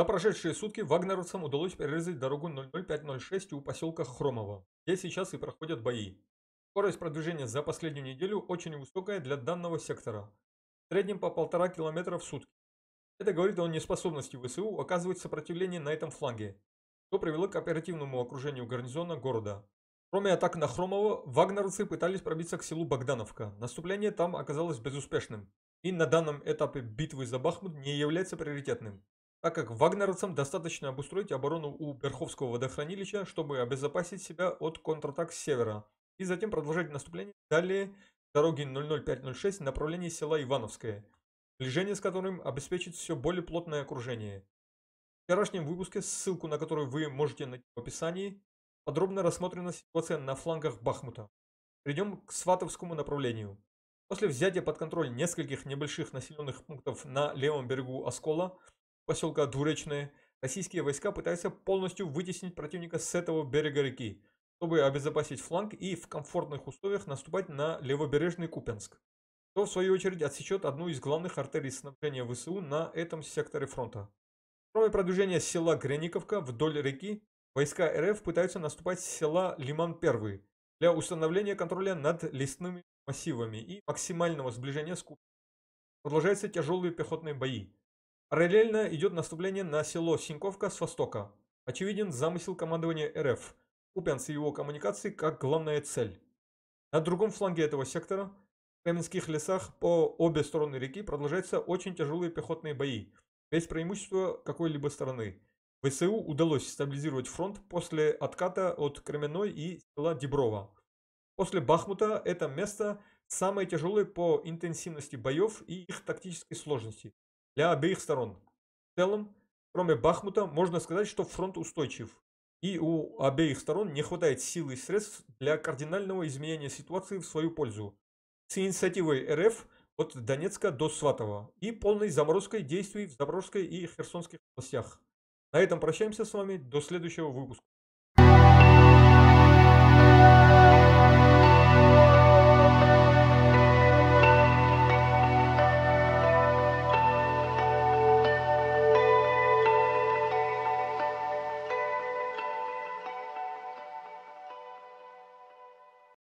За прошедшие сутки вагнеровцам удалось перерезать дорогу 00506 у поселка Хромово, где сейчас и проходят бои. Скорость продвижения за последнюю неделю очень высокая для данного сектора, в среднем по полтора километра в сутки. Это говорит о неспособности ВСУ оказывать сопротивление на этом фланге, что привело к оперативному окружению гарнизона города. Кроме атак на Хромово, вагнеровцы пытались пробиться к селу Богдановка. Наступление там оказалось безуспешным, и на данном этапе битвы за Бахмут не является приоритетным, так как вагнеровцам достаточно обустроить оборону у Берховского водохранилища, чтобы обезопасить себя от контратак с севера, и затем продолжать наступление далее дороги 00506 в направлении села Ивановское, сближение с которым обеспечит все более плотное окружение. В вчерашнем выпуске, ссылку на который вы можете найти в описании, подробно рассмотрена ситуация на флангах Бахмута. Перейдем к Сватовскому направлению. После взятия под контроль нескольких небольших населенных пунктов на левом берегу Оскола, поселка Двуречное, российские войска пытаются полностью вытеснить противника с этого берега реки, чтобы обезопасить фланг и в комфортных условиях наступать на левобережный Купенск, что в свою очередь отсечет одну из главных артерий снабжения ВСУ на этом секторе фронта. Кроме продвижения села Грениковка вдоль реки, войска РФ пытаются наступать с села Лиман-1 для установления контроля над лесными массивами и максимального сближения с Купенском. Продолжаются тяжелые пехотные бои. Параллельно идет наступление на село Синьковка с востока. Очевиден замысел командования РФ. Купянц и его коммуникации как главная цель. На другом фланге этого сектора, в Каменских лесах по обе стороны реки продолжаются очень тяжелые пехотные бои, без преимущества какой-либо стороны. ВСУ удалось стабилизировать фронт после отката от Кременной и села Деброва. После Бахмута это место самое тяжелое по интенсивности боев и их тактической сложности для обеих сторон. В целом, кроме Бахмута, можно сказать, что фронт устойчив. И у обеих сторон не хватает сил и средств для кардинального изменения ситуации в свою пользу. С инициативой РФ от Донецка до Сватова и полной заморозкой действий в Запорожской и Херсонских областях. На этом прощаемся с вами до следующего выпуска.